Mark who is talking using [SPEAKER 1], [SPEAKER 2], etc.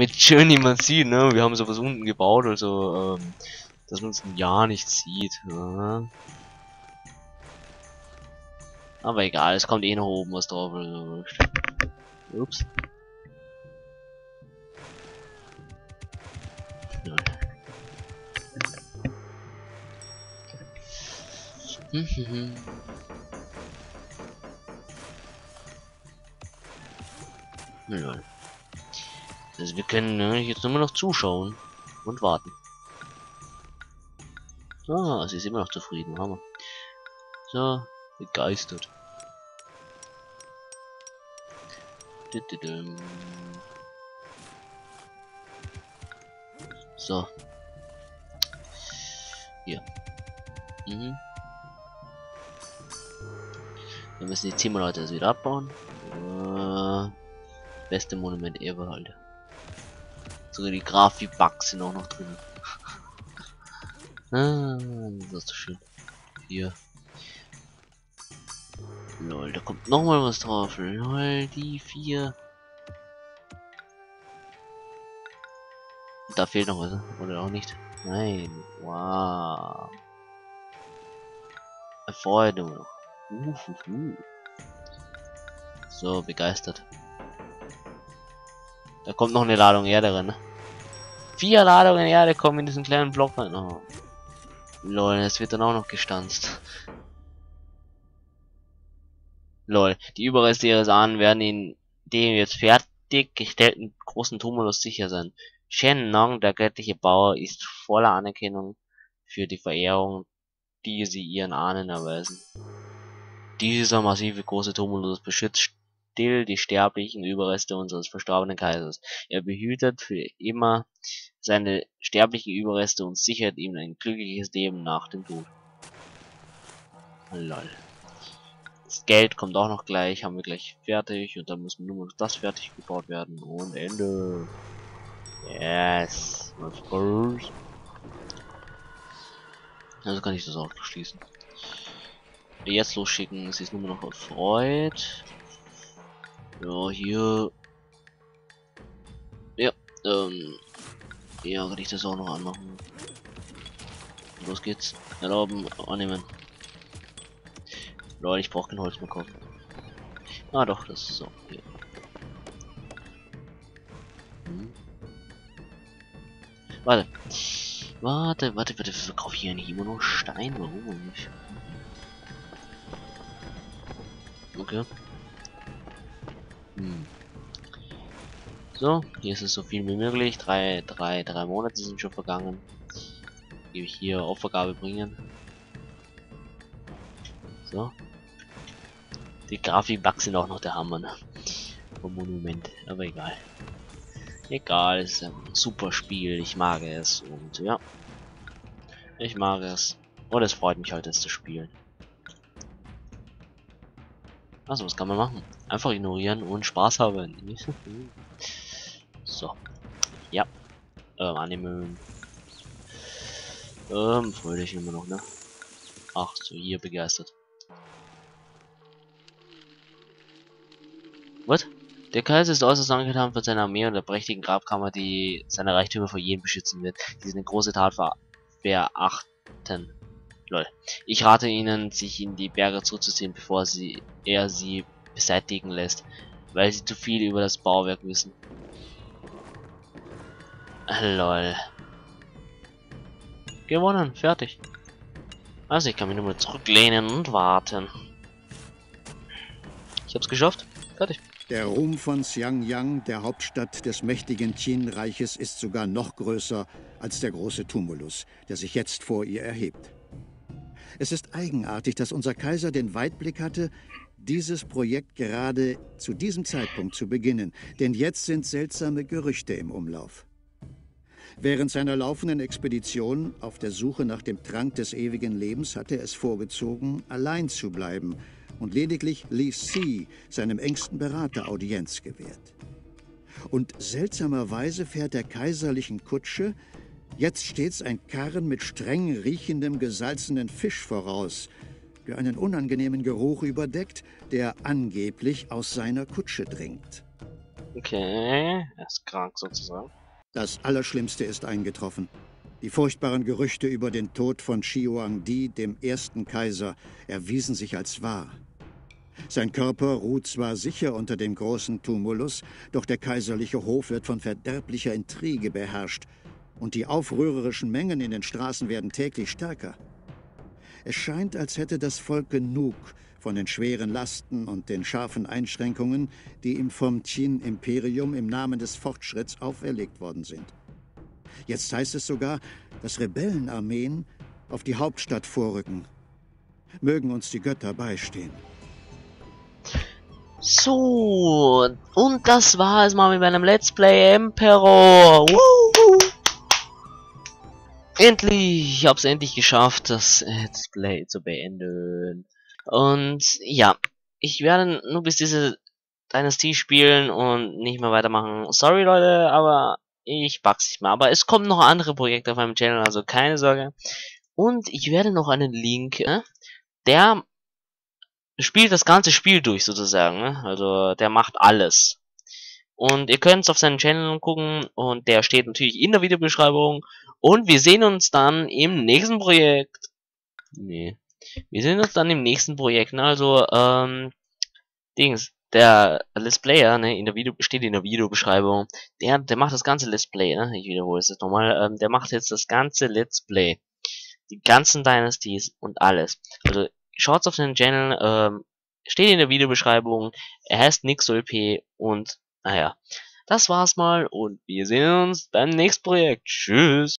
[SPEAKER 1] mit wie man sieht, ne? Wir haben sowas unten gebaut, also ähm, dass man es ein Jahr nicht sieht. Ja. Aber egal, es kommt eh noch oben was drauf. Also. Ups. Ja. Also wir können ne, jetzt nur noch zuschauen und warten. Ah, sie ist immer noch zufrieden, Hammer. So, begeistert. So. Hier. Mhm. Wir müssen die Zimmerleute also wieder abbauen. Äh, beste Monument ever, Alter. Sogar die Grafik-Bugs sind auch noch drin. ah, das ist so schön. Hier. Lol, da kommt noch mal was drauf. Lol, die vier. Da fehlt noch was, oder auch nicht? Nein, wow. Erfreuung. Uhuhu. So, begeistert. Da kommt noch eine Ladung Erde drin. Ne? Vier Ladungen Erde kommen in diesen kleinen Block rein. Oh. Lol, es wird dann auch noch gestanzt. Lol, die Überreste ihres Ahnen werden in dem jetzt fertiggestellten großen Tumulus sicher sein. Shen Nong, der göttliche Bauer, ist voller Anerkennung für die Verehrung, die sie ihren Ahnen erweisen. Dieser massive große Tumulus beschützt still die sterblichen Überreste unseres verstorbenen Kaisers. Er behütet für immer seine sterblichen Überreste und sichert ihm ein glückliches Leben nach dem Tod. Lol. Das Geld kommt auch noch gleich, haben wir gleich fertig und dann muss nur noch das fertig gebaut werden und Ende. Yes, of course. Also kann ich das auch schließen. Jetzt losschicken, sie ist nur noch erfreut. Ja, hier. Ja, ähm. Ja, kann ich das auch noch anmachen. Los geht's. Erlauben, annehmen. Leute, ich brauche kein Holz mehr kaufen. Ah doch, das ist so. Hier. Hm. Warte. Warte, warte, warte, verkaufe ich hier nicht immer nur Stein? Warum nicht? Okay. So, hier ist es so viel wie möglich. Drei, drei, drei Monate sind schon vergangen. Gebe ich hier Opfergabe bringen. So. Die Grafik-Bugs sind auch noch der Hammer, ne? Vom Monument, aber egal. Egal, ist ein super Spiel, ich mag es und ja. Ich mag es. Und es freut mich halt, es zu spielen. Also, was kann man machen? Einfach ignorieren und Spaß haben. so. Ja. Ähm, annehmen. Ähm, fröhlich immer noch, ne? Ach, so hier begeistert. Was? Der Kaiser ist äußerst angetan von seiner Armee und der prächtigen Grabkammer, die seine Reichtümer vor jedem beschützen wird. Die eine große Tat verachten. Lol. Ich rate ihnen, sich in die Berge zuzuziehen, bevor sie er sie beseitigen lässt, weil sie zu viel über das Bauwerk wissen. Lol. Gewonnen, fertig. Also ich kann mich nur mal zurücklehnen und warten. Ich hab's geschafft. Fertig.
[SPEAKER 2] Der Ruhm von Xiangyang, der Hauptstadt des mächtigen Qin-Reiches, ist sogar noch größer als der große Tumulus, der sich jetzt vor ihr erhebt. Es ist eigenartig, dass unser Kaiser den Weitblick hatte, dieses Projekt gerade zu diesem Zeitpunkt zu beginnen, denn jetzt sind seltsame Gerüchte im Umlauf. Während seiner laufenden Expedition auf der Suche nach dem Trank des ewigen Lebens hatte er es vorgezogen, allein zu bleiben und lediglich Li Si, seinem engsten Berater, Audienz gewährt. Und seltsamerweise fährt der kaiserlichen Kutsche Jetzt stets ein Karren mit streng riechendem gesalzenen Fisch voraus, der einen unangenehmen Geruch überdeckt, der angeblich aus seiner Kutsche dringt.
[SPEAKER 1] Okay, er ist krank sozusagen.
[SPEAKER 2] Das Allerschlimmste ist eingetroffen. Die furchtbaren Gerüchte über den Tod von Di, dem ersten Kaiser, erwiesen sich als wahr. Sein Körper ruht zwar sicher unter dem großen Tumulus, doch der kaiserliche Hof wird von verderblicher Intrige beherrscht und die aufrührerischen Mengen in den Straßen werden täglich stärker. Es scheint, als hätte das Volk genug von den schweren Lasten und den scharfen Einschränkungen, die ihm vom Qin-Imperium im Namen des Fortschritts auferlegt worden sind. Jetzt heißt es sogar, dass Rebellenarmeen auf die Hauptstadt vorrücken. Mögen uns die Götter beistehen.
[SPEAKER 1] So, und das war es mal mit meinem Let's Play Emperor. Woo! Endlich, ich hab's endlich geschafft, das Let's Play zu beenden. Und ja, ich werde nur bis diese Dynastie spielen und nicht mehr weitermachen. Sorry Leute, aber ich pack's nicht mehr. Aber es kommen noch andere Projekte auf meinem Channel, also keine Sorge. Und ich werde noch einen Link, äh, der spielt das ganze Spiel durch sozusagen. Ne? Also der macht alles. Und ihr könnt auf seinen Channel gucken und der steht natürlich in der Videobeschreibung. Und wir sehen uns dann im nächsten Projekt. Nee. Wir sehen uns dann im nächsten Projekt. Also, ähm, Dings, der Let's Player, ne, in der Video steht in der Videobeschreibung, der, der macht das ganze Let's Play, ne? Ich wiederhole es jetzt nochmal, ähm, der macht jetzt das ganze Let's Play. Die ganzen Dynasties und alles. Also schaut auf den Channel, ähm, steht in der Videobeschreibung. Er heißt NixOLP und naja, das war's mal und wir sehen uns beim nächsten Projekt. Tschüss.